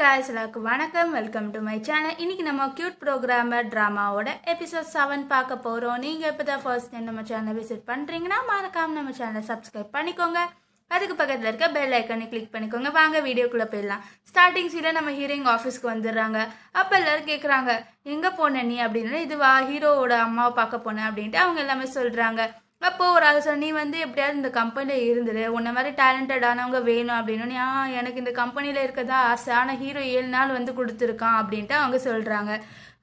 Guys எல்லாருக்கும் வணக்கம். Welcome to my channel இன்னைக்கு நம்ம கியூட் ப்ரோக்ராமர் ட்ராமாவோட எபிசோட் செவன் பார்க்க போகிறோம் நீங்கள் இப்போ தான் ஃபர்ஸ்ட் டைம் நம்ம சேனலை விசிட் பண்ணுறீங்கன்னா மறக்காமல் நம்ம சேனலை சப்ஸ்கிரைப் பண்ணிக்கோங்க. அதுக்கு பக்கத்தில் இருக்க பெல் ஐக்கனை கிளிக் பண்ணிக்கோங்க. வாங்க வீடியோக்குள்ளே போயிடலாம். ஸ்டார்டிங் சீல நம்ம ஹீரோயிங் ஆஃபீஸ்க்கு வந்துடுறாங்க. அப்போ எல்லாரும் கேட்குறாங்க எங்கே போன நீ? அப்படின்னு இதுவா ஹீரோவோட அம்மாவை பார்க்க போனேன் அப்படின்ட்டு அவங்க எல்லாமே சொல்கிறாங்க அப்போது ஒரு ஆள் சொன்ன நீ வந்து எப்படியாவது இந்த கம்பெனியில் இருந்துரு. உன்ன மாதிரி டேலண்டடானவங்க வேணும் அப்படின்னு. ஆ எனக்கு இந்த கம்பெனியில் இருக்கதா ஆசை. ஆனால் ஹீரோ ஏழு நாள் வந்து கொடுத்துருக்கான் அப்படின்ட்டு அவங்க சொல்கிறாங்க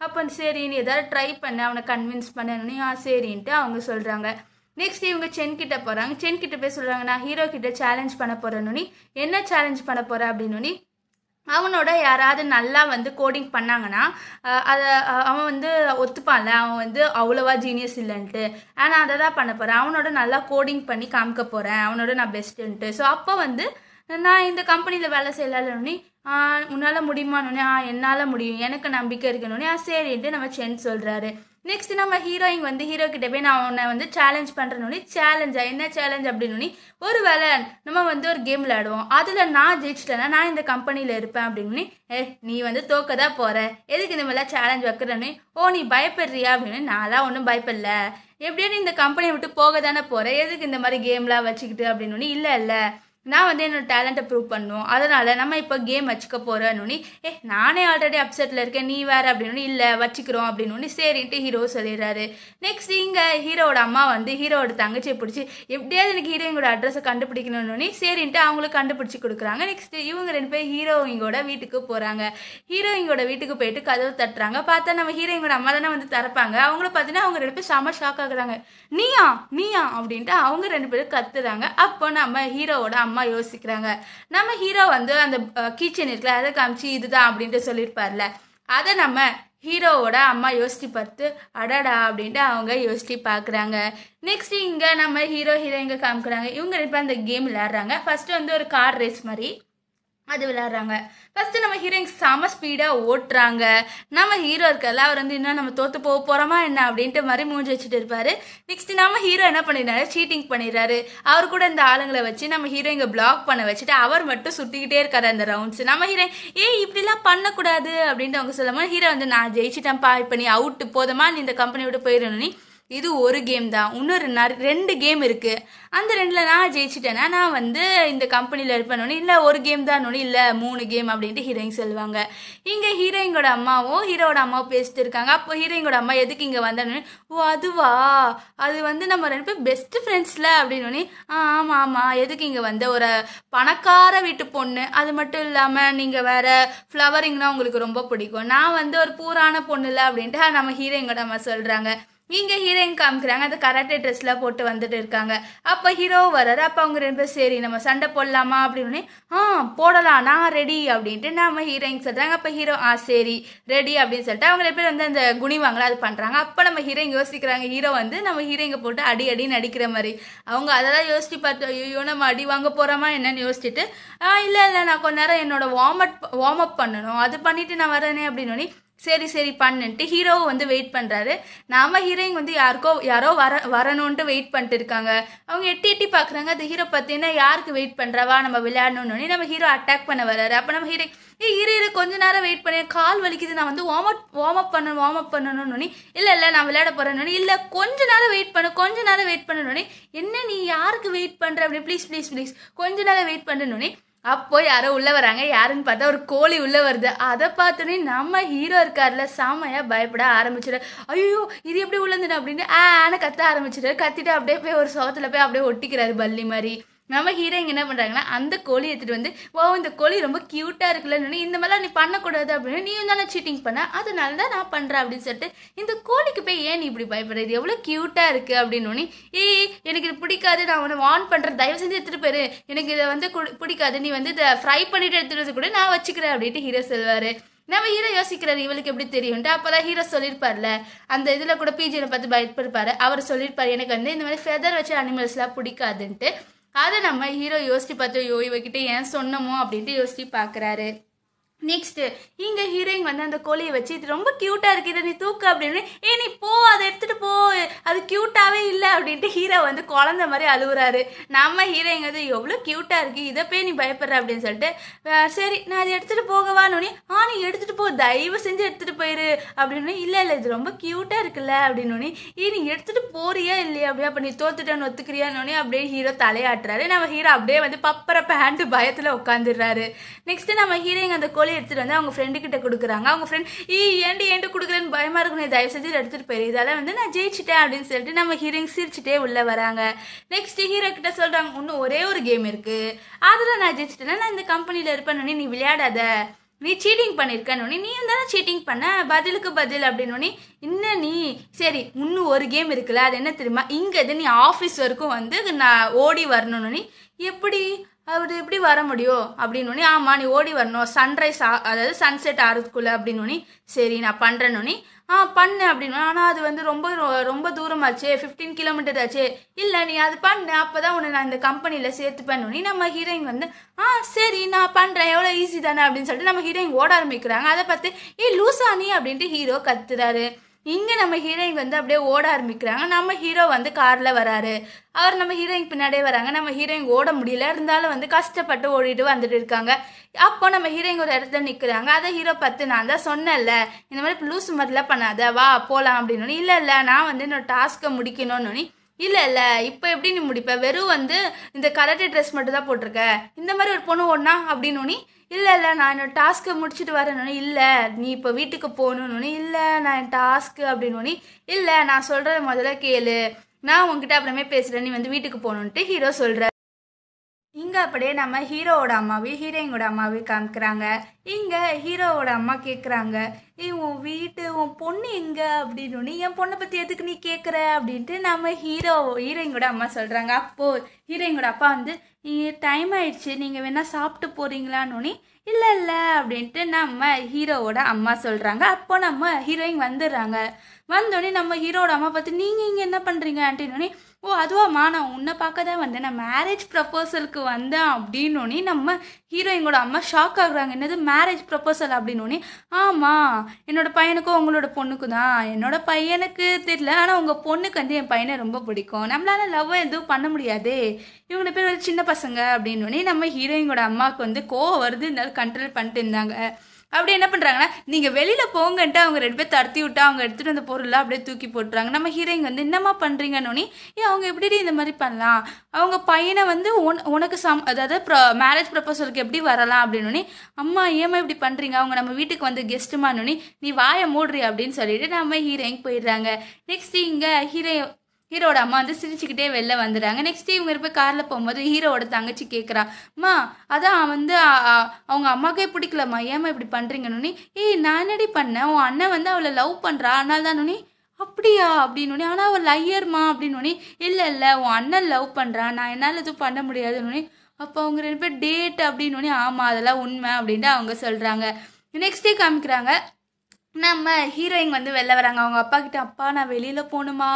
அப்போ சரி நீ ஏதாவது ட்ரை பண்ண. அவனை கன்வின்ஸ் பண்ணணும் ஆ சரின்ட்டு அவங்க சொல்கிறாங்க நெக்ஸ்ட் இவங்க சென் கிட்ட போகிறாங்க சென் கிட்ட போய் சொல்கிறாங்க நான் ஹீரோ கிட்ட சேலஞ்ச் பண்ண போகிறேன்னு என்ன சேலஞ்ச் பண்ண போகிற அப்படின்னு. அவனோட யாராவது நல்லா வந்து கோடிங் பண்ணாங்கன்னா அதை அவன் வந்து ஒத்துப்பான்ல அவன் வந்து அவ்வளோவா ஜீனியஸ் இல்லைன்ட்டு. ஆனால் அதை தான் பண்ண போகிறேன் அவனோட நல்லா கோடிங் பண்ணி காமிக்க போகிறேன் அவனோட நான் பெஸ்ட்டுன்ட்டு ஸோ அப்போ வந்து நான் இந்த கம்பெனியில் வேலை செய்யலாம்னு உன்னால் முடியுமான்னு ஆ என்னால் முடியும் எனக்கு நம்பிக்கை இருக்கணும்னே ஆ சரின்ட்டு நம்ம சென் சொல்கிறாரு நெக்ஸ்ட் நம்ம ஹீரோயின் வந்து ஹீரோ கிட்ட போய் நான் உன்னை வந்து சேலஞ்ச் பண்ணுறேன்னு சேலஞ்சா என்ன சேலஞ்ச் அப்படின்னு ஒரு வேலை நம்ம வந்து ஒரு கேம் விளையாடுவோம் அதில் நான் ஜெயிச்சிட்டேன்னா நான் இந்த கம்பெனியில் இருப்பேன் அப்படின்னு ஏ நீ வந்து தோக்க தான் போகிற எதுக்கு இந்த மாதிரிலாம் சேலஞ்ச் வைக்கிறேன்னு ஓ நீ பயப்படுறியா அப்படின்னு நான்லாம் ஒன்றும் பயப்படல. எப்படியும் நீ இந்த கம்பெனியை விட்டு போக தானே போகிற எதுக்கு இந்த மாதிரி கேம்லாம் வச்சுக்கிட்டு அப்படின்னு இல்லை இல்லை. நான் வந்து என்னோட டேலண்ட்டை ப்ரூவ் பண்ணும். அதனால நம்ம இப்போ கேம் வச்சுக்க போகிறோன்னு ஏ நானே ஆல்ரெடி அப்செட்டில் இருக்கேன். நீ வேறு அப்படின்னு இல்லை வச்சுக்கிறோம் அப்படின்னு சரின்ட்டு ஹீரோ சொல்லிடுறாரு. நெக்ஸ்ட் இங்கே ஹீரோவோட அம்மா வந்து ஹீரோவோட தங்கச்சியை பிடிச்சி எப்படியாவது எனக்கு ஹீரோயினோட அட்ரஸை கண்டுபிடிக்கணும்னு சரின்ட்டு அவங்களுக்கு கண்டுபிடிச்சி கொடுக்குறாங்க. நெக்ஸ்ட் இவங்க ரெண்டு பேர் ஹீரோயிங்கோட வீட்டுக்கு போகிறாங்க ஹீரோயிங்கோட வீட்டுக்கு போயிட்டு கதவு தட்டுறாங்க. பார்த்தா நம்ம ஹீரோயிங்கோட அம்மா தானே வந்து திறப்பாங்க. அவங்கள பார்த்தீங்கன்னா அவங்க ரெண்டு பேர் செம ஷாக் ஆகுறாங்க. நீயா? நீயா? அப்படின்ட்டு அவங்க ரெண்டு பேரும் கத்துறாங்க. அப்போ நம்ம ஹீரோவோட அம்மா அம்மா யோசிக்கிறாங்க. நம்ம ஹீரோ வந்து அந்த கிச்சன் இருக்குல்ல அதை காமிச்சு இதுதான் அப்படின்ட்டு சொல்லியிருப்பார்ல. அதை நம்ம ஹீரோவோட அம்மா யோசிச்சு பார்த்து அடடா அப்படின்ட்டு அவங்க யோசிச்சு பார்க்குறாங்க. நெக்ஸ்ட் இங்கே நம்ம ஹீரோ ஹீரோயிங்க காமிக்கிறாங்க. இவங்க ரெண்டு பேர் அந்த கேம் விளையாடுறாங்க. ஃபர்ஸ்ட் வந்து ஒரு கார் ரேஸ் மாதிரி. அது விளையாடுறாங்க. ஃபஸ்ட்டு நம்ம ஹீரோயின் செம ஸ்பீடாக ஓட்டுறாங்க. நம்ம ஹீரோ இருக்கல அவர் வந்து இன்னும் நம்ம தோற்று போக போகிறோமா என்ன அப்படின்ட்டு மாதிரி மூஞ்சி வச்சுட்டு இருப்பாரு. நெக்ஸ்ட் நம்ம ஹீரோ என்ன பண்ணிடுறாரு? சீட்டிங் பண்ணிடுறாரு. அவர் கூட இந்த ஆளுங்களை வச்சு நம்ம ஹீரோயிங்க பிளாக் பண்ண வச்சுட்டு அவர் மட்டும் சுற்றிக்கிட்டே இருக்காரு அந்த ரவுண்ட்ஸ் நம்ம ஹீரோயின் ஏய் இப்படிலாம் பண்ணக்கூடாது அப்படின்ட்டு அவங்க சொல்லும்போது ஹீரோ வந்து நான் ஜெயிச்சிட்டேன்ப்பா. இப்போ நீ அவுட்டு போதுமா? நீ இந்த கம்பெனி விட்டு போயிடணும் நீ இது ஒரு கேம் தான். இன்னொரு ரெண்டு கேம் இருக்குது அந்த ரெண்டில் நான் ஜெயிச்சிட்டேன்னா நான் வந்து இந்த கம்பெனியில் இருப்பேன்னு இல்லை ஒரு கேம் தான் இல்லை மூணு கேம் அப்படின்ட்டு ஹீரோயின் சொல்லுவாங்க. இங்கே ஹீரோயினோட அம்மாவும் ஹீரோட அம்மாவும் பேசிட்டு இருக்காங்க. அப்போ ஹீரோயினோட அம்மா எதுக்கு இங்கே வந்தோன்னு ஓ அதுவா? அது வந்து நம்ம ரெண்டு பேர் பெஸ்ட் ஃப்ரெண்ட்ஸில் அப்படின்னு ஆ ஆமாம் ஆமாம் எதுக்கு இங்கே வந்த? ஒரு பணக்கார வீட்டு பொண்ணு. அது மட்டும் இல்லாமல் நீங்கள் வேறு ஃப்ளவரிங்னா உங்களுக்கு ரொம்ப பிடிக்கும். நான் வந்து ஒரு பூரான பொண்ணு இல்லை அப்படின்ட்டு நம்ம ஹீரோயினோட அம்மா சொல்கிறாங்க இங்கே ஹீரோயின் காமிக்கிறாங்க. அந்த கராட்டே ட்ரெஸ்லாம் போட்டு வந்துட்டு இருக்காங்க. அப்போ ஹீரோ வர்றாரு. அப்போ அவங்க ரெண்டு பேரும் சரி நம்ம சண்டை போடலாமா அப்படின்னு ஆ போடலாம். நான் ரெடி அப்படின்ட்டு நம்ம ஹீரோயின் சொல்கிறாங்க அப்போ ஹீரோ ஆ சரி ரெடி அப்படின்னு சொல்லிட்டு அவங்க ரெண்டு பேர் வந்து அந்த குனிவாங்களா அது பண்ணுறாங்க அப்போ நம்ம ஹீரோயின் யோசிக்கிறாங்க. ஹீரோ வந்து நம்ம ஹீரோயிங்க போட்டு அடி அடி நடிக்கிற மாதிரி. அவங்க அதெல்லாம் யோசிச்சு பார்த்து ஐயோ நம்ம அடி வாங்க போகிறோமா என்னன்னு யோசிச்சுட்டு ஆ இல்லை இல்லை நான் கொஞ்ச நேரம் என்னோட வார்ம் அப் வார்ம் அப் பண்ணணும். அது பண்ணிட்டு நான் வரேனே அப்படின்னு சரி சரி பண்ணுன்ட்டு ஹீரோவை வந்து வெயிட் பண்ணுறாரு நாம ஹீரோயின் வந்து யாருக்கோ யாரோ வர வரணுன்ட்டு வெயிட் பண்ணிட்டு இருக்காங்க. அவங்க எட்டி எட்டி பார்க்குறாங்க அந்த ஹீரோ பார்த்தீங்கன்னா யாருக்கு வெயிட் பண்ணுறவா நம்ம விளையாடணும்னு நம்ம ஹீரோ அட்டாக் பண்ண வர்றாரு. அப்போ நம்ம ஹீரோயின் ஏ இரு இரு கொஞ்ச நேரம் வெயிட் பண்ணி. கால் வலிக்குது. நான் வந்து வார்ம் அப் வார்ம் அப் பண்ணணும் வார்ம் அப் பண்ணணும்னு இல்லை இல்லை நான் விளையாட போகிறேன்னு இல்லை கொஞ்ச நேரம் வெயிட் பண்ணு கொஞ்ச நேரம் வெயிட் பண்ணணும்னு என்ன நீ யாருக்கு வெயிட் பண்ணுற அப்படி ப்ளீஸ் ப்ளீஸ் ப்ளீஸ் கொஞ்ச நேரம் வெயிட் பண்ணணும்னு அப்போ யாரோ உள்ள வராங்க யாருன்னு பார்த்தா ஒரு கோழி உள்ள வருது. அதை பார்த்தோன்னே நம்ம ஹீரோ இருக்கார்ல செமையா பயப்பட ஆரம்பிச்சிடு ஐயோ இது எப்படி உள்ளந்துடும் அப்படின்னு ஆன கத்த ஆரம்பிச்சிட்டு கத்திட்டு அப்படியே போய் ஒரு சோத்துல போய் அப்படியே ஒட்டிக்கிறாரு பள்ளி மாதிரி. நம்ம ஹீரோயின் என்ன பண்ணுறாங்கன்னா அந்த கோழி எடுத்துகிட்டு வந்து ஓ இந்த கோழி ரொம்ப க்யூட்டாக இருக்குல்லன்னு இந்த மாதிரிலாம் நீ பண்ணக்கூடாது அப்படின்னு நீ தானே சீட்டிங் பண்ண. அதனால தான் நான் பண்ணுறேன் அப்படின்னு சொல்லிட்டு இந்த கோழிக்கு போய் ஏன் நீ இப்படி பயப்படுறது எவ்வளோ க்யூட்டாக இருக்குது அப்படின்னு ஏய் எனக்கு இது பிடிக்காது நான் உன்னை வான் பண்ணுறேன் தயவு செஞ்சு எடுத்துகிட்டு போயிரு. எனக்கு இதை வந்து பிடிக்காது. நீ வந்து இதை ஃப்ரை பண்ணிட்டு எடுத்துகிட்டு கூட. நான் வச்சுக்கிறேன் அப்படின்ட்டு ஹீரோ சொல்வார் நம்ம ஹீரோ யோசிக்கிறாரு இவளுக்கு எப்படி தெரியும்ட்டு அப்போதான் ஹீரோ சொல்லியிருப்பார்ல அந்த இதில் கூட பிஜியில் பார்த்து பயப்படுப்பார். அவர் சொல்லியிருப்பார் எனக்கு வந்து இந்த மாதிரி ஃபெதர் வச்ச அனிமல்ஸ்லாம் பிடிக்காதுன்ட்டு. அதை நம்ம ஹீரோ யோசிச்சு பார்த்து ஐயோ இவகிட்ட ஏன் சொன்னமோ? அப்படின்ட்டு யோசிச்சு பார்க்குறாரு. நெக்ஸ்ட் இங்க ஹீரோயின் வந்து அந்த கோழியை வச்சு இது ரொம்ப கியூட்டா இருக்கு. இதை நீ தூக்கு அப்படின்னு ஏ நீ போ அதை எடுத்துட்டு போ. அது கியூட்டாவே இல்லை அப்படின்ட்டு ஹீரோ வந்து குழந்த மாதிரி அழுகுறாரு நம்ம ஹீரோயின் வந்து எவ்வளோ கியூட்டா இருக்கு. இதை போய் நீ பயப்படுற அப்படின்னு சொல்லிட்டு சரி நான் அதை எடுத்துட்டு போகவான்னு ஆ நீ எடுத்துட்டு போ. தயவு செஞ்சு எடுத்துட்டு போயிரு அப்படின்னு இல்ல இல்ல இது ரொம்ப கியூட்டா இருக்குல்ல அப்படின்னு ஏ நீ எடுத்துட்டு போறியா இல்லையா? அப்படியே? அப்ப நீ தோத்துட்டேன்னு ஒத்துக்கிறியான்னு அப்படியே ஹீரோ தலையாட்டுறாரு. நம்ம ஹீரோ அப்படியே வந்து பப்பர பேண்ட் பயத்துல உட்காந்துடுறாரு நெக்ஸ்ட் நம்ம ஹீரோயின் அந்த கோழி எடுத்துட்டு வந்து அவங்க ஃப்ரெண்டு கிட்ட கொடுக்குறாங்க. அவங்க ஃப்ரெண்ட் ஈ ஏண்டு ஏண்டு கொடுக்குறேன்னு பயமா இருக்கும் நீ தயவு செஞ்சு எடுத்துகிட்டு எடுத்துட்டு போயிரு. இதால வந்து நான் ஜெயிச்சிட்டேன் அப்படின்னு சொல்லிட்டு நம்ம ஹீரோயின் சிரிச்சுட்டே உள்ள வராங்க. நெக்ஸ்ட் ஹீரோ கிட்ட சொல்றாங்க இன்னும் ஒரே ஒரு கேம் இருக்கு. அதுல நான் ஜெயிச்சிட்டேன்னா நான் இந்த கம்பெனில இருப்பேன்னு நீ விளையாடாத. நீ சீட்டிங் பண்ணியிருக்கன்னு நீ தானே சீட்டிங் பண்ண? பதிலுக்கு பதில் அப்படின்னு இன்னும் நீ? சரி இன்னும் ஒரு கேம் இருக்குல்ல அது என்ன தெரியுமா? இங்கேருந்து நீ ஆஃபீஸ் வரைக்கும் வந்து நான் ஓடி வரணும்னு நீ எப்படி? அவர் எப்படி வர முடியும்? அப்படின்னு ஆமாம் நீ ஓடி வரணும். சன்ரைஸ் அதாவது சன்செட் ஆகிறதுக்குள்ள அப்படின்னு சரி நான் பண்ணுறேன்னு ஆ பண்ணு அப்படின்னு ஆனால் அது வந்து ரொம்ப ரொ- ரொம்ப தூரமாச்சே ஃபிஃப்டீன் கிலோமீட்டர் ஆச்சு. இல்லை நீ அது பண்ணு அப்போ தான் உன்னை நான் இந்த கம்பெனியில் சேர்த்துப்பேன்னு நம்ம ஹீரோயின் வந்து ஆ சரி நான் பண்ணுறேன் எவ்வளோ ஈஸி தானே அப்படின்னு சொல்லிட்டு நம்ம ஹீரோயின் ஓட ஆரம்பிக்கிறாங்க. அதை பார்த்து ஏய் லூசா நீ அப்படின்ட்டு ஹீரோ கத்துறாரு. இங்கே நம்ம ஹீரோயின் வந்து அப்படியே ஓட ஆரம்பிக்கிறாங்க. நம்ம ஹீரோ வந்து காரில் வராரு. அவர் நம்ம ஹீரோயின் பின்னாடியே வராங்க. நம்ம ஹீரோயின் ஓட முடியல. இருந்தாலும் வந்து கஷ்டப்பட்டு ஓடிட்டு வந்துட்டு இருக்காங்க. அப்போ நம்ம ஹீரோயின் ஒரு இடத்துல நிற்கிறாங்க அதை ஹீரோ பார்த்து நான் தான் சொன்னேன்ல இந்த மாதிரி லூஸ் மாதிரிலாம் பண்ணாத. வா போகலாம் அப்படின்னு இல்லை இல்லை நான் வந்து என்னோட டாஸ்க்கை முடிக்கணும்னு இல்லை இல்லை இப்போ எப்படி நீ முடிப்ப? வெறும் வந்து இந்த கராட்டே ட்ரெஸ் மட்டும் தான் போட்டிருக்க. இந்த மாதிரி ஒரு பொண்ணு ஒன்றா அப்படின்னு இல்லை இல்லை நான் என்னோட டாஸ்க்கை முடிச்சுட்டு வரேன்னு இல்லை. நீ இப்போ வீட்டுக்கு போகணுன்னு இல்லை. நான் என் டாஸ்க்கு அப்படின்னு இல்லை நான் சொல்கிறத முதல்ல கேளு. நான் உங்ககிட்ட அப்புறமே பேசுகிறேன் நீ வந்து வீட்டுக்கு போகணுன்ட்டு ஹீரோ சொல்கிற இங்கே அப்படியே நம்ம ஹீரோவோட அம்மாவையும் ஹீரோயினோட அம்மாவையும் காமிக்கிறாங்க. இங்கே ஹீரோவோட அம்மா கேட்குறாங்க ஏய் உன் வீட்டு உன் பொண்ணு எங்கே? அப்படின்னு என் பொண்ணை பற்றி எதுக்கு நீ கேட்குற அப்படின்ட்டு நம்ம ஹீரோ ஹீரோயினோட அம்மா சொல்கிறாங்க அப்போது ஹீரோயினோட அப்பா வந்து டைம் ஆயிடுச்சு. நீங்கள் வேணால் சாப்பிட்டு போகிறீங்களான்னு இல்லை இல்லை அப்படின்ட்டு நம்ம ஹீரோவோட அம்மா சொல்கிறாங்க அப்போ நம்ம ஹீரோயின் வந்துடுறாங்க. வந்தோடனே நம்ம ஹீரோட அம்மா பார்த்து நீங்கள் இங்கே என்ன பண்ணுறீங்க ஆண்டினோடனே ஓ அதுவாம்மா நான் உன்னை பார்க்க தான் வந்தேன். நான் மேரேஜ் ப்ரப்போசலுக்கு வந்தேன் அப்படின்னோடனே நம்ம ஹீரோயினோட அம்மா ஷாக் ஆகுறாங்க. என்னது மேரேஜ் ப்ரப்போசல் அப்படின்னோடனே ஆமாம் என்னோட பையனுக்கும் உங்களோட பொண்ணுக்கும் தான். என்னோட பையனுக்கு தெரியல ஆனால் உங்கள் பொண்ணுக்கு வந்து என் பையனை ரொம்ப பிடிக்கும். நம்மளால லவ் எதுவும் பண்ண முடியாதே. இவங்க பேர் சின்ன பசங்க அப்படின்னோடனே நம்ம ஹீரோயினோட அம்மாவுக்கு வந்து கோவம் வருது இருந்தாலும் கண்ட்ரோல் பண்ணிட்டு இருந்தாங்க. அப்படி என்ன பண்ணுறாங்கன்னா நீங்கள் வெளியில் போங்கன்ட்டு அவங்க ரெண்டு பேர் தடுத்தி விட்டு அவங்க எடுத்துகிட்டு வந்த பொருளை அப்படியே தூக்கி போட்டுறாங்க. நம்ம ஹீரோயின் வந்து என்னம்மா பண்ணுறீங்கன்னு ஏன் அவங்க எப்படி இந்த மாதிரி பண்ணலாம்? அவங்க பையனை வந்து உன் உனக்கு சம் அதாவது ப்ரோ மேரேஜ் ப்ரப்போசலுக்கு எப்படி வரலாம்? அப்படின்னு அம்மா ஏமா இப்படி பண்ணுறீங்க அவங்க நம்ம வீட்டுக்கு வந்து கெஸ்ட்டுமானு நீ வாயை மூடுறி அப்படின்னு சொல்லிட்டு நம்ம ஹீரோயின் போயிடுறாங்க. நெக்ஸ்ட் இங்கே ஹீரோ ஹீரோட அம்மா வந்து சிரிச்சுக்கிட்டே வெளில வந்துடுறாங்க. நெக்ஸ்ட் இவங்க இருப்ப காரில் போகும்போது ஹீரோவோட தங்கச்சி கேட்குறா அம்மா அதான் வந்து அவங்க அம்மாக்கே பிடிக்கலம்மா ஏம்மா இப்படி பண்ணுறீங்கன்னு ஏய் நான் என்னடி பண்ணேன்? உன் அண்ணன் வந்து அவளை லவ் பண்ணுறா அதனால தான் அப்படியா? அப்படின்னு ஆனால் அவள் லையர்மா அப்படின்னு இல்லை இல்லை உன் அண்ணன் லவ் பண்ணுறான் நான் என்னால் எதுவும் பண்ண முடியாதுன்னு அப்போ அவங்க ரெண்டு பேர் டேட் அப்படின்னு ஆமாம் அதெல்லாம் உண்மை அப்படின்ட்டு அவங்க சொல்கிறாங்க நெக்ஸ்ட் டே காமிக்கிறாங்க. நம்ம ஹீரோயின் வந்து வெளில வராங்க. அவங்க அப்பா கிட்ட அப்பா நான் வெளியில் போகணுமா?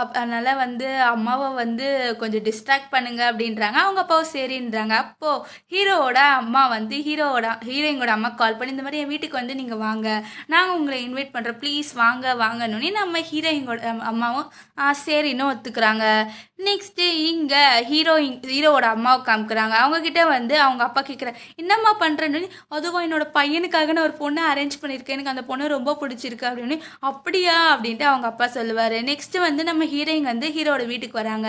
அப் அதனால் வந்து அம்மாவை வந்து கொஞ்சம் டிஸ்ட்ராக்ட் பண்ணுங்க அப்படின்றாங்க. அவங்க அப்பாவும் சரின்றாங்க. அப்போது ஹீரோவோட அம்மா வந்து ஹீரோவோட ஹீரோயினோட அம்மா கால் பண்ணி இந்த மாதிரி என் வீட்டுக்கு வந்து நீங்கள் வாங்க. நாங்கள் உங்களை இன்வைட் பண்ணுறோம் ப்ளீஸ் வாங்க வாங்கன்னு. நம்ம ஹீரோயினோட அம்மாவும் சரின்னு ஒத்துக்கிறாங்க. நெக்ஸ்ட்டு இங்கே ஹீரோயின் ஹீரோவோட அம்மாவை காமிக்கிறாங்க. அவங்கக்கிட்ட வந்து அவங்க அப்பா கேட்குற என்னம்மா பண்ணுறேன்னு அதுவும் என்னோட பையனுக்காக நான் ஒரு பொண்ணை அரேஞ்ச் பண்ணியிருக்கேன் எனக்கு அந்த பொண்ணு ரொம்ப ரொம்ப பிடிச்சிருக்கு அப்படின்னு. அப்படியா? அப்படின்ட்டு அவங்க அப்பா சொல்லுவார். நெக்ஸ்ட்டு வந்து நம்ம ஹீரோயின் வந்து ஹீரோட வீட்டுக்கு வராங்க.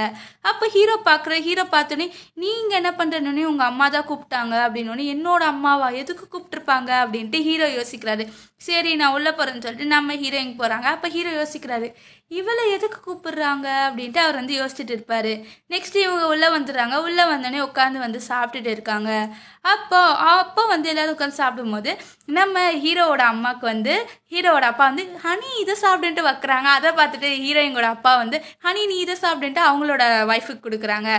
அப்போ ஹீரோ பார்க்குற ஹீரோ பார்த்தோன்னே நீங்கள் என்ன பண்ணுறேன்னு உங்கள் அம்மா தான் கூப்பிட்டாங்க. அப்படின்னு என்னோட அம்மாவா? எதுக்கு கூப்பிட்டுருப்பாங்க? அப்படின்ட்டு ஹீரோ யோசிக்கிறாரு. சரி நான் உள்ளே போகிறேன்னு சொல்லிட்டு நம்ம ஹீரோயின் போகிறாங்க அப்போ ஹீரோ யோசிக்கிறாரு. இவளை எதுக்கு கூப்பிடுறாங்க அப்படின்ட்டு அவர் வந்து யோசிச்சுட்டு இருப்பார். நெக்ஸ்ட் இவங்க உள்ளே வந்துடுறாங்க. உள்ளே வந்தோடனே உட்காந்து வந்து சாப்பிட்டுட்டு இருக்காங்க. அப்போ அப்போ வந்து எல்லோரும் உட்காந்து சாப்பிடும்போது நம்ம ஹீரோவோட அம்மாவுக்கு வந்து ஹீரோவோட அப்பா வந்து ஹனி இதை சாப்பிடுன்ட்டு வைக்கிறாங்க. அதை பார்த்துட்டு ஹீரோயினோட அப்பா வந்து ஹனி நீ இதை சாப்பிடுன்ட்டு அவங்களோட ஒய்ஃபுக்கு கொடுக்குறாங்க.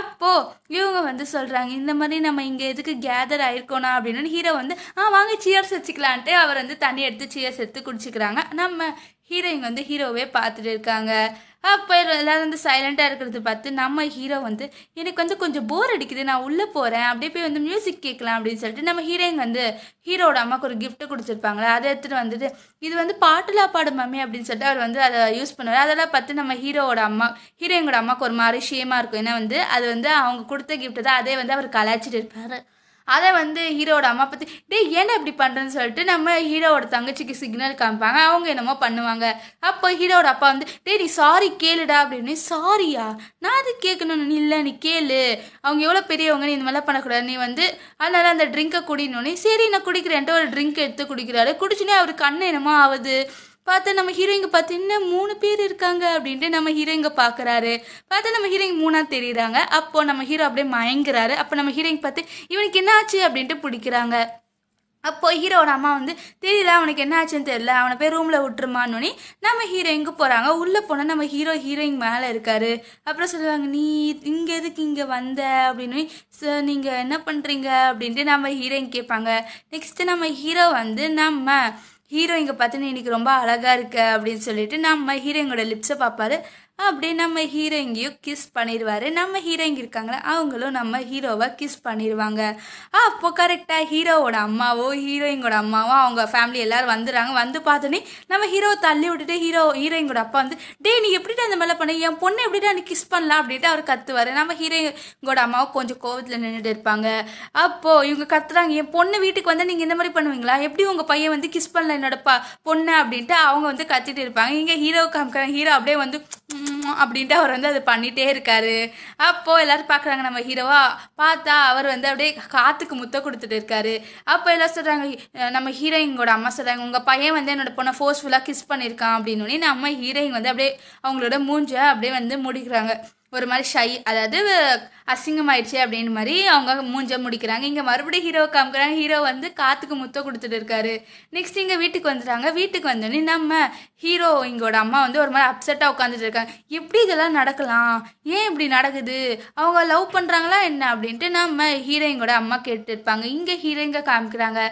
அப்போது இவங்க வந்து சொல்கிறாங்க இந்த மாதிரி நம்ம இங்கே எதுக்கு கேதர் ஆயிருக்கோனா அப்படின்னு ஹீரோ வந்து ஆ வாங்க சியர்ஸ் வச்சுக்கலான்ட்டு அவர் வந்து தண்ணி எடுத்து சியர்ஸ் எடுத்து குடிச்சிக்கிறாங்க. நம்ம ஹீரோயின் வந்து ஹீரோவே பார்த்துட்டு இருக்காங்க. அப்போ எல்லோரும் வந்து சைலண்ட்டாக இருக்கிறது பார்த்து நம்ம ஹீரோ வந்து எனக்கு வந்து கொஞ்சம் போர் அடிக்குது நான் உள்ளே போகிறேன் அப்படியே போய் வந்து மியூசிக் கேட்கலாம் அப்படின்னு சொல்லிட்டு நம்ம ஹீரோயின் வந்து ஹீரோட அம்மாவுக்கு ஒரு கிஃப்ட்டு கொடுத்துருப்பாங்களே? அதை எடுத்துகிட்டு வந்துட்டு இது வந்து பாட்டுலா பாடு மம்மி அப்படின்னு சொல்லிட்டு அவர் வந்து அதை யூஸ் பண்ணுவார். அதெல்லாம் பார்த்து நம்ம ஹீரோவோட அம்மா ஹீரோயினோட அம்மாவுக்கு ஒரு மாதிரி ஷேமாக இருக்கும். ஏன்னா வந்து அது வந்து அவங்க கொடுத்த கிஃப்ட்டு தான். அதே வந்து அவர் கலாய்ச்சிட்டு இருப்பார். அதை வந்து ஹீரோட அம்மா பற்றி டேய் ஏன் இப்படி பண்ணுறேன்னு சொல்லிட்டு நம்ம ஹீரோவோட தங்கச்சிக்கு சிக்னல் காமிப்பாங்க. அவங்க என்னமோ பண்ணுவாங்க. அப்போ ஹீரோவோட அப்பா வந்து டேய் நீ சாரி கேளுடா அப்படின்னு சாரியா நான் அது கேட்கணும்? நீ இல்லை நீ கேளு. அவங்க எவ்வளோ பெரியவங்க நீ இந்த மாதிரிலாம் பண்ணக்கூடாது. நீ வந்து அதனால அந்த ட்ரிங்கை குடினோடனே சரி நான் குடிக்கிறேன்ட்டு ஒரு ட்ரிங்க் எடுத்து குடிக்கிறாரு. குடிச்சுனே அவர் கண்ணு என்னமோ ஆகுது. பார்த்தா நம்ம ஹீரோயிங்க பார்த்து இன்னும் மூணு பேர் இருக்காங்க அப்படின்ட்டு நம்ம ஹீரோயிங்க பார்க்குறாரு. பார்த்தா நம்ம ஹீரோயின் மூணா தெரியுறாங்க. அப்போ நம்ம ஹீரோ அப்படியே மயங்குறாரு. அப்போ நம்ம ஹீரோயின் பார்த்து இவனுக்கு என்ன ஆச்சு? அப்படின்ட்டு பிடிக்கிறாங்க. அப்போ ஹீரோட அம்மா வந்து தெரியல அவனுக்கு என்ன ஆச்சுன்னு தெரியல. அவனை போய் ரூமில் விட்டுருமான்னு. நம்ம ஹீரோயிங்க்கு போகிறாங்க உள்ளே போனால் நம்ம ஹீரோ ஹீரோயின் மேலே இருக்காரு. அப்புறம் சொல்லுவாங்க நீ இங்கே எதுக்கு இங்கே வந்த? அப்படின்னு சார் நீங்கள் என்ன பண்ணுறீங்க அப்படின்ட்டு நம்ம ஹீரோயின் கேட்பாங்க. நெக்ஸ்ட்டு நம்ம ஹீரோ வந்து நம்ம ஹீரோயிங்க பார்த்து நீ இன்னைக்கு ரொம்ப அழகா இருக்க அப்படின்னு சொல்லிட்டு நம்ம ஹீரோயினோட லிப்ஸை பார்ப்பாரு. அப்படியே நம்ம ஹீரோயிங்கையும் கிஸ் பண்ணிடுவாரு. நம்ம ஹீரோயிங்க இருக்காங்களே அவங்களும் நம்ம ஹீரோவை கிஸ் பண்ணிடுவாங்க. அப்போ கரெக்டாக ஹீரோவோட அம்மாவோ ஹீரோயிங்கோட அம்மாவோ அவங்க ஃபேமிலி எல்லோரும் வந்துடுறாங்க. வந்து பார்த்தோன்னே நம்ம ஹீரோவை தள்ளி விட்டுட்டு ஹீரோ ஹீரோயிங்கோட அப்பா வந்து டே நீ எப்படிடா அந்த மாதிரிலாம் பண்ண? என் பொண்ணை எப்படிடா நீ கிஸ் பண்ணலாம்? அப்படின்ட்டு அவர் கத்துவார். நம்ம ஹீரோயிங்கோட அம்மாவும் கொஞ்சம் கோவத்தில் நின்றுட்டு இருப்பாங்க. அப்போது இவங்க கத்துறாங்க என் பொண்ணு வீட்டுக்கு வந்து நீங்கள் இந்த மாதிரி பண்ணுவீங்களா? எப்படி உங்கள் பையன் வந்து கிஸ் பண்ணல என்னோட ப பொண்ணு? அப்படின்ட்டு அவங்க வந்து கத்திட்டு இருப்பாங்க. இங்கே ஹீரோ காமிக்கிறாங்க ஹீரோ அப்படியே வந்து அப்படின்ட்டு அவர் வந்து அது பண்ணிட்டே இருக்காரு. அப்போ எல்லாரும் பார்க்குறாங்க நம்ம ஹீரோவா பார்த்தா அவர் வந்து அப்படியே காத்துக்கு முத்த கொடுத்துட்டு இருக்காரு. அப்போ எல்லாம் சொல்கிறாங்க நம்ம ஹீரோயிங்கோட அம்மா சொல்கிறாங்க உங்கள் பையன் வந்து என்னோட பொண்ணை ஃபோர்ஸ்ஃபுல்லாக கிஸ் பண்ணியிருக்கான். அப்படின்னு நம்ம ஹீரோயின் வந்து அப்படியே அவங்களோட மூஞ்ச அப்படியே வந்து முடிக்கிறாங்க. ஒரு மாதிரி ஷை அதாவது அசிங்கமாயிடுச்சு அப்படின்னு மாதிரி அவங்க மூஞ்ச முடிக்கிறாங்க. இங்கே மறுபடியும் ஹீரோ காமிக்கிறாங்க. ஹீரோ வந்து காத்துக்கு முத்த கொடுத்துட்டு இருக்காரு. நெக்ஸ்ட் இங்கே வீட்டுக்கு வந்துட்டாங்க. வீட்டுக்கு வந்தோடனே நம்ம ஹீரோ இங்கோட அம்மா வந்து ஒரு மாதிரி அப்செட்டாக உட்காந்துட்டு இருக்காங்க. எப்படி இதெல்லாம் நடக்கலாம்? ஏன் இப்படி நடக்குது? அவங்க லவ் பண்ணுறாங்களா என்ன? அப்படின்ட்டு நம்ம ஹீரோயிங்கோட அம்மா கேட்டுருப்பாங்க இங்கே ஹீரோயிங்க காமிக்கிறாங்க.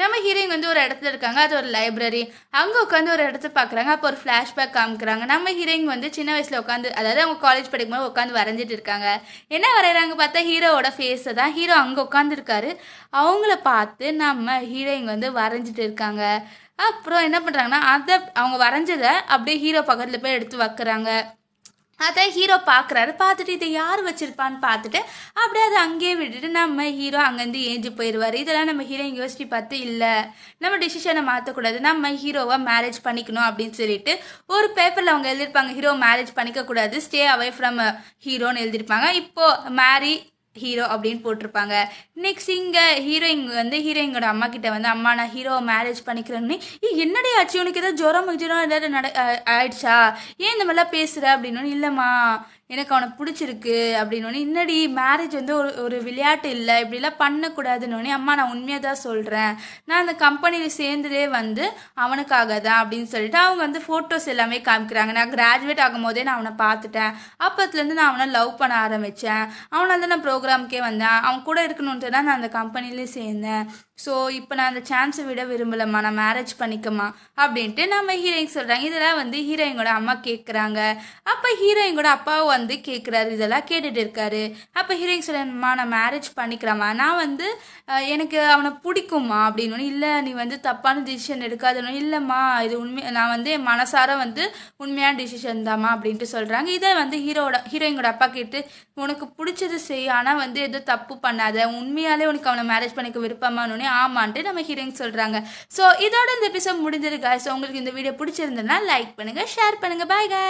நம்ம ஹீரோயின் வந்து ஒரு இடத்துல இருக்காங்க அது ஒரு லைப்ரரி அங்கே உட்காந்து ஒரு இடத்த பார்க்குறாங்க அப்போ ஒரு ஃப்ளாஷ்பேக் காமிக்கிறாங்க. நம்ம ஹீரோயின் வந்து சின்ன வயசில் உட்காந்து அதாவது அவங்க காலேஜ் படிக்கும்போது உட்காந்து வரைஞ்சிட்டு இருக்காங்க. என்ன வரைகிறாங்க பார்த்தா ஹீரோவோட ஃபேஸை தான். ஹீரோ அங்கே உட்காந்துருக்காரு அவங்கள பார்த்து நம்ம ஹீரோயின் வந்து வரைஞ்சிட்டு இருக்காங்க. அப்புறம் என்ன பண்ணுறாங்கன்னா அதை அவங்க வரைஞ்சதை அப்படியே ஹீரோ பக்கத்தில் போய் எடுத்து வைக்கிறாங்க. அதை ஹீரோ பார்க்குறாரு. பார்த்துட்டு இதை யார் வச்சிருப்பான்னு பார்த்துட்டு அப்படியே அதை அங்கேயே விட்டுட்டு நம்ம ஹீரோ அங்கேருந்து ஏஞ்சி போயிடுவார் இதெல்லாம் நம்ம ஹீரோயின் யோசிச்சு பார்த்து இல்லை. நம்ம டிசிஷனை மாற்றக்கூடாது. நம்ம ஹீரோவை மேரேஜ் பண்ணிக்கணும் அப்படின்னு சொல்லிட்டு ஒரு பேப்பரில் அவங்க எழுதியிருப்பாங்க. ஹீரோ மேரேஜ் பண்ணிக்கக்கூடாது. ஸ்டே அவே ஃப்ரம் ஹீரோன்னு எழுதியிருப்பாங்க. இப்போது மேரி ஹீரோ அப்படின்னு போட்டிருப்பாங்க. நெக்ஸ்ட் இங்கே ஹீரோயின் வந்து ஹீரோயினோட அம்மா கிட்ட வந்து அம்மா நான் ஹீரோ மேரேஜ் பண்ணிக்கிறேன்னு. "ஏய், என்னடி ஆச்சு? உனக்கு ஏதாவது ஜுரம் ஜுரம் ஏதாவது நட ஆயிடுச்சா? ஏன் இந்த மாதிரிலாம் பேசுகிற அப்படின்னு. இல்லைம்மா எனக்கு அவனை பிடிச்சிருக்கு அப்படின்னு இன்னடி மேரேஜ் வந்து ஒரு ஒரு விளையாட்டு இல்லை இப்படிலாம் பண்ணக்கூடாதுன்னு அம்மா நான் உண்மையாக தான் சொல்கிறேன் நான் அந்த கம்பெனியில் சேர்ந்ததே வந்து அவனுக்காக தான் அப்படின்னு சொல்லிட்டு அவங்க வந்து ஃபோட்டோஸ் எல்லாமே காமிக்கிறாங்க. நான் கிராஜுவேட் ஆகும் போதே நான் அவனை பார்த்துட்டேன். அப்பத்துலேருந்து நான் அவனை லவ் பண்ண ஆரம்பித்தேன் அவனால் தான் நான் ப்ரோக்ராம்க்கே வந்தேன். அவன் கூட இருக்கணுன்ட்டு தான் நான் அந்த கம்பெனிலே சேர்ந்தேன். ஸோ இப்போ நான் அந்த சான்ஸை விட விரும்பலம்மா நான் மேரேஜ் பண்ணிக்கமா அப்படின்ட்டு நம்ம ஹீரோயின் சொல்கிறாங்க இதெல்லாம் வந்து ஹீரோயினோட அம்மா கேட்குறாங்க அப்போ ஹீரோயினோட அப்பாவும் வந்து கேட்குறாரு இதெல்லாம் கேட்டுட்டு இருக்காரு. அப்போ ஹீரோயின் சொல்கிறேன்மா நான் மேரேஜ் பண்ணிக்கிறேம்மா நான் வந்து எனக்கு அவனை பிடிக்குமா அப்படின்னு இல்லை நீ வந்து தப்பான டிசிஷன் எடுக்காதனும் இல்லைம்மா இது உண்மை நான் வந்து என் மனசார வந்து உண்மையான டிசிஷன் தாம்மா. அப்படின்ட்டு சொல்கிறாங்க இதை வந்து ஹீரோட ஹீரோயினோட அப்பா கேட்டு உனக்கு பிடிச்சது செய். ஆனால் வந்து எதுவும் தப்பு பண்ணாத. உண்மையாலே உனக்கு அவனை மேரேஜ் பண்ணிக்க விருப்பமானோடனே ஆமான்ட்டு நம்ம ஹீரோயின் சொல்கிறாங்க ஸோ இதோட இந்த எபிசோட் முடிஞ்சிருக்கா ஸோ உங்களுக்கு இந்த வீடியோ பிடிச்சிருந்ததுன்னா லைக் பண்ணுங்கள் ஷேர் பண்ணுங்கள் பாய் guys.